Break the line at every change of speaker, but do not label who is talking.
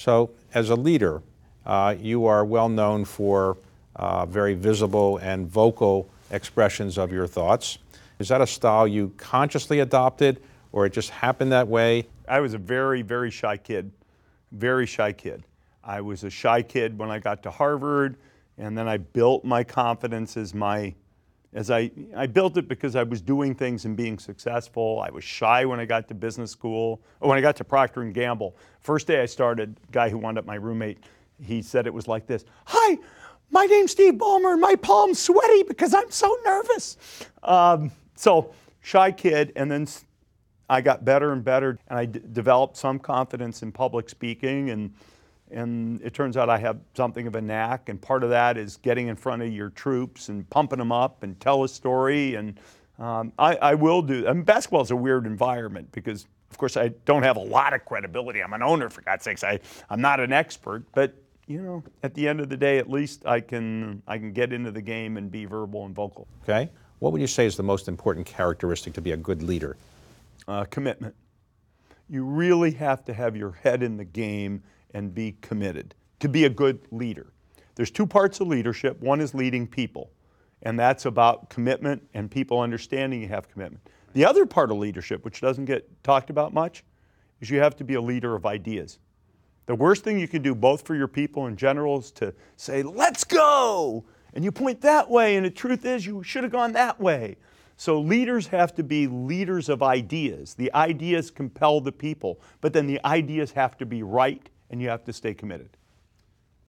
So, as a leader, uh, you are well known for uh, very visible and vocal expressions of your thoughts. Is that a style you consciously adopted, or it just happened that way?
I was a very, very shy kid, very shy kid. I was a shy kid when I got to Harvard, and then I built my confidence as my as I, I built it because I was doing things and being successful. I was shy when I got to business school, or when I got to Procter & Gamble. First day I started, guy who wound up my roommate, he said it was like this, Hi, my name's Steve Ballmer, and my palm's sweaty because I'm so nervous. Um, so shy kid, and then I got better and better, and I developed some confidence in public speaking and and it turns out I have something of a knack, and part of that is getting in front of your troops and pumping them up and tell a story. And um, I, I, will do. I mean, basketball is a weird environment because, of course, I don't have a lot of credibility. I'm an owner, for God's sakes. I, I'm not an expert, but you know, at the end of the day, at least I can I can get into the game and be verbal and vocal.
Okay. What would you say is the most important characteristic to be a good leader?
Uh, commitment. You really have to have your head in the game and be committed to be a good leader. There's two parts of leadership. One is leading people, and that's about commitment and people understanding you have commitment. The other part of leadership, which doesn't get talked about much, is you have to be a leader of ideas. The worst thing you can do, both for your people in general, is to say, let's go! And you point that way, and the truth is, you should have gone that way. So leaders have to be leaders of ideas. The ideas compel the people, but then the ideas have to be right and you have to stay committed.